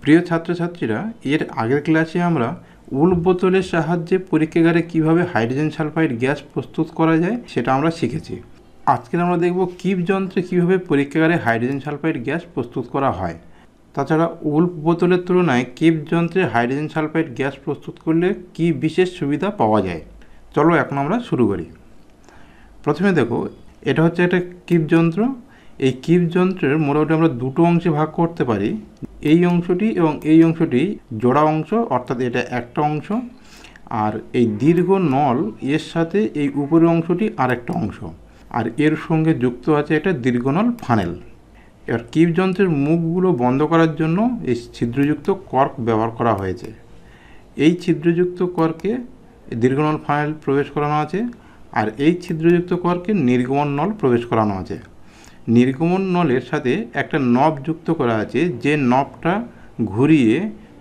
প্রিয় ছাত্রছাত্রীরা, এর আগের ক্লাসে আমরা উল বোতলের সাহায্যে পরীক্ষাগারে কীভাবে হাইড্রোজেন সালফাইড গ্যাস প্রস্তুত করা যায় সেটা আমরা শিখেছি। আজকে আমরা দেখব কিপ যন্ত্রে কীভাবে পরীক্ষাগারে হাইড্রোজেন সালফাইড গ্যাস প্রস্তুত করা হয়। তাছাড়া উল বোতলের তুলনায় কিপ যন্ত্রে হাইড্রোজেন সালফাইড গ্যাস প্রস্তুত করলে কি বিশেষ সুবিধা পাওয়া যায়? চলো এখন আমরা শুরু করি। প্রথমে দেখো, এটা হচ্ছে একটা কিপ যন্ত্র। এই কিপ যন্ত্রের মোটামুটি আমরা দুটো অংশে ভাগ করতে পারি। এই অংশটি এবং এই অংশটি জোড়া অংশ, অর্থাৎ এটা একটা অংশ। আর এই দীর্ঘ নল, এর সাথে এই উপরের অংশটি আরেকটা অংশ। আর এর সঙ্গে যুক্ত আছে একটা দীর্ঘনল ফানেল। এবার কিপ যন্ত্রের মুখগুলো বন্ধ করার জন্য এই ছিদ্রযুক্ত কর্ক ব্যবহার করা হয়েছে। এই ছিদ্রযুক্ত কর্কে দীর্ঘনল ফানেল প্রবেশ করানো আছে। আর এই ছিদ্রযুক্ত কর্কে নির্গমন নল প্রবেশ করানো আছে। নির্গমন নলের সাথে একটা নব যুক্ত করা আছে, যে নবটা ঘুরিয়ে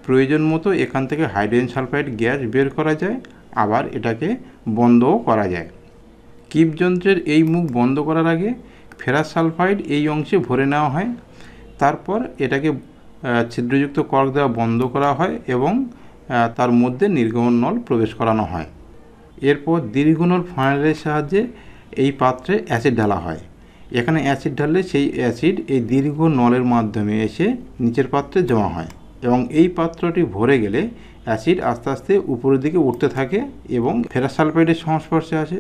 প্রয়োজন মতো এখান থেকে হাইড্রোজেন সালফাইড গ্যাস বের করা যায়, আবার এটাকে বন্ধও করা যায়। কিপ যন্ত্রের এই মুখ বন্ধ করার আগে ফেরাস সালফাইড এই অংশে ভরে নেওয়া হয়, তারপর এটাকে ছিদ্রযুক্ত কর্ক দেওয়া বন্ধ করা হয় এবং তার মধ্যে নির্গমন নল প্রবেশ করানো হয়। এরপর দীর্ঘনল ফানেলের সাহায্যে এই পাত্রে অ্যাসিড ঢালা হয়। এখানে অ্যাসিড ঢাললে সেই অ্যাসিড এই দীর্ঘ নলের মাধ্যমে এসে নিচের পাত্রে জমা হয় এবং এই পাত্রটি ভরে গেলে অ্যাসিড আস্তে আস্তে উপরের দিকে উঠতে থাকে এবং ফেরাস সালফাইডের সংস্পর্শে আসে।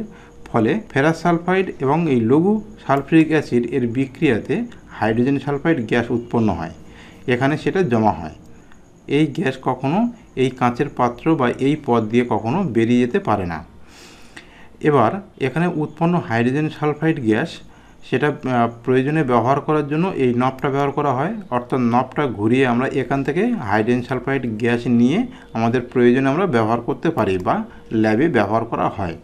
ফলে ফেরাস সালফাইড এবং এই লঘু সালফ্রিক অ্যাসিড এর বিক্রিয়াতে হাইড্রোজেন সালফাইড গ্যাস উৎপন্ন হয়। এখানে সেটা জমা হয়। এই গ্যাস কখনো এই কাঁচের পাত্র বা এই পথ দিয়ে কখনো বেরিয়ে যেতে পারে না। এবার এখানে উৎপন্ন হাইড্রোজেন সালফাইড গ্যাস সেটা প্রয়োজনে ব্যবহার করার জন্য এই নবটা ব্যবহার করা হয়। অর্থাৎ নবটা ঘুরিয়ে আমরা এখান থেকে হাইড্রেন সালফাইড গ্যাস নিয়ে আমাদের প্রয়োজনে আমরা ব্যবহার করতে পারি বা ল্যাবে ব্যবহার করা হয়।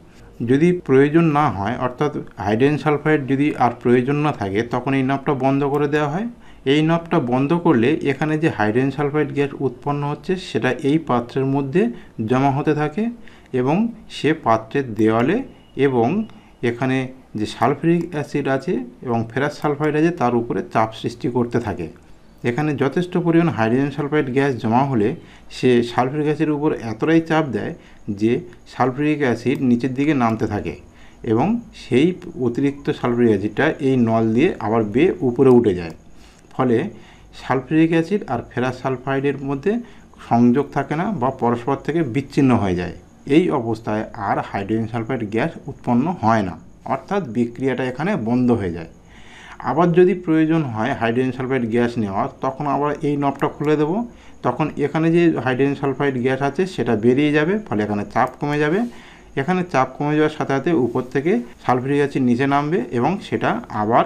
যদি প্রয়োজন না হয়, অর্থাৎ হাইড্রেন সালফাইড যদি আর প্রয়োজন না থাকে, তখন এই নবটা বন্ধ করে দেওয়া হয়। এই নবটা বন্ধ করলে এখানে যে হাইড্রেন সালফাইড গ্যাস উৎপন্ন হচ্ছে, সেটা এই পাত্রের মধ্যে জমা হতে থাকে এবং সে পাত্রের দেওয়ালে এবং এখানে যে সালফিউরিক অ্যাসিড আছে এবং ফেরাস সালফাইড আছে, তার উপরে চাপ সৃষ্টি করতে থাকে। এখানে যথেষ্ট পরিমাণ হাইড্রোজেন সালফাইড গ্যাস জমা হলে সে সালফিউরিক অ্যাসিডের উপর এতটাই চাপ দেয় যে সালফিউরিক অ্যাসিড নিচের দিকে নামতে থাকে এবং সেই অতিরিক্ত সালফিউরিক অ্যাসিডটা এই নল দিয়ে আবার বেয়ে উপরে উঠে যায়। ফলে সালফিউরিক অ্যাসিড আর ফেরাস সালফাইডের মধ্যে সংযোগ থাকে না বা পরস্পর থেকে বিচ্ছিন্ন হয়ে যায়। এই অবস্থায় আর হাইড্রোজেন সালফাইড গ্যাস উৎপন্ন হয় না। অর্থাৎ বিক্রিয়াটা এখানে বন্ধ হয়ে যায়। আবার যদি প্রয়োজন হয় হাইড্রোজেন সালফাইড গ্যাস নেওয়ার, তখন আবার এই নবটা খুলে দেব। তখন এখানে যে হাইড্রোজেন সালফাইড গ্যাস আছে, সেটা বেরিয়ে যাবে, ফলে এখানে চাপ কমে যাবে। এখানে চাপ কমে যাওয়ার সাথে সাথে উপর থেকে সালফিউরিক অ্যাসিড নিচে নামবে এবং সেটা আবার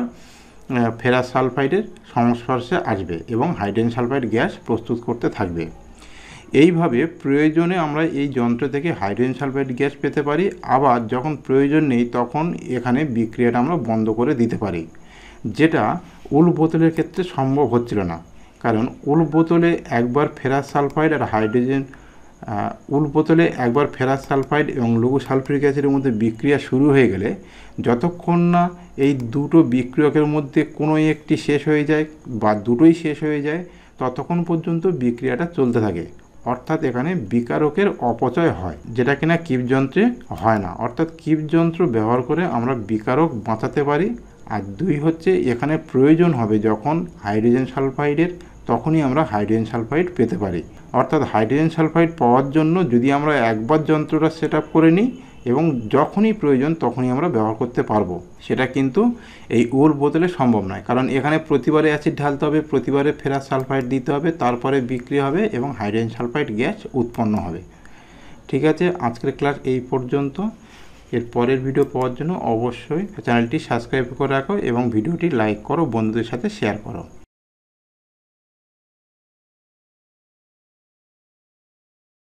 ফেরাস সালফাইডের সংস্পর্শে আসবে এবং হাইড্রোজেন সালফাইড গ্যাস প্রস্তুত করতে থাকবে। এইভাবে প্রয়োজনে আমরা এই যন্ত্র থেকে হাইড্রোজেন সালফাইড গ্যাস পেতে পারি। আবার যখন প্রয়োজন নেই, তখন এখানে বিক্রিয়াটা আমরা বন্ধ করে দিতে পারি, যেটা উল বোতলের ক্ষেত্রে সম্ভব হচ্ছিল না। কারণ উল বোতলে একবার ফেরাস সালফাইড আর হাইড্রোজেন উল বোতলে একবার ফেরাস সালফাইড এবং লঘু সালফ্রিক অ্যাসিডের মধ্যে বিক্রিয়া শুরু হয়ে গেলে যতক্ষণ না এই দুটো বিক্রিয়কের মধ্যে কোনো একটি শেষ হয়ে যায় বা দুটোই শেষ হয়ে যায়, ততক্ষণ পর্যন্ত বিক্রিয়াটা চলতে থাকে। অর্থাৎ এখানে বিকারকের অপচয় হয়, যেটা কিনা কীপযন্ত্রে হয় না। অর্থাৎ কীপযন্ত্র ব্যবহার করে আমরা বিকারক বাঁচাতে পারি। আর দুই হচ্ছে এখানে প্রয়োজন হবে যখন হাইড্রোজেন সালফাইডের, তখনই আমরা হাইড্রোজেন সালফাইড পেতে পারি। অর্থাৎ হাইড্রোজেন সালফাইড পাওয়ার জন্য যদি আমরা একবার যন্ত্রটা সেট করে নিই এবং যখনই প্রয়োজন তখনই আমরা ব্যবহার করতে পারব। সেটা কিন্তু এই উল বোতলে সম্ভব নয়। কারণ এখানে প্রতিবারে অ্যাসিড ঢালতে হবে, প্রতিবারে ফেরাস সালফাইড দিতে হবে, তারপরে বিক্রি হবে এবং হাইড্রোজেন সালফাইড গ্যাস উৎপন্ন হবে। ঠিক আছে, আজকের ক্লাস এই পর্যন্ত। এর পরের ভিডিও পাওয়ার জন্য অবশ্যই চ্যানেলটি সাবস্ক্রাইব করে রাখো এবং ভিডিওটি লাইক করো, বন্ধুদের সাথে শেয়ার করো।